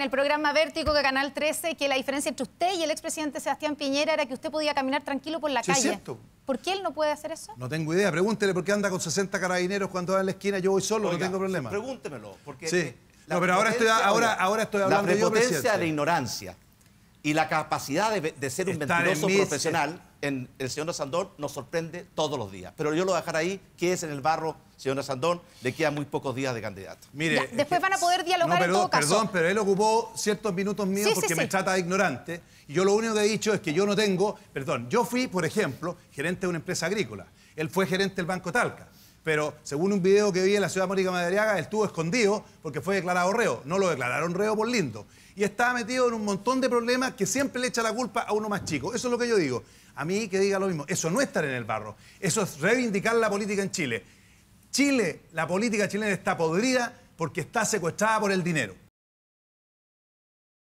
en el programa Vértigo de Canal 13 que la diferencia entre usted y el expresidente Sebastián Piñera era que usted podía caminar tranquilo por la Sí, es calle. cierto. ¿Por qué él no puede hacer eso? No tengo idea. Pregúntele por qué anda con 60 carabineros cuando va en la esquina. Yo voy solo, Oiga, no tengo problema. Pregúntemelo. Porque Sí. No, pero ahora estoy- ahora- ahora estoy hablando La prepotencia presidente. de la ignorancia y la capacidad de, de ser un Estar en mentiroso mis- profesional en el señor Sandón nos sorprende todos los días. Pero yo lo voy a dejar ahí, que es en el barro, señor Sandón, le quedan muy pocos días de candidato. Mire, Ya, es después que- van a poder dialogar en perdón, todo caso. Perdón, pero él ocupó ciertos minutos míos Sí, sí, porque sí. me trata de ignorante. Y yo lo único que he dicho es que yo no tengo. Perdón, yo fui, por ejemplo, gerente de una empresa agrícola. Él fue gerente del Banco Talca. Pero según un video que vi en la ciudad de Mónica Madariaga, él estuvo escondido porque fue declarado reo. No lo declararon reo por lindo. Y estaba metido en un montón de problemas que siempre le echa la culpa a uno más chico. Eso es lo que yo digo. A mí que diga lo mismo. Eso no es estar en el barro. Eso es reivindicar la política en Chile. Chile, la política chilena está podrida porque está secuestrada por el dinero.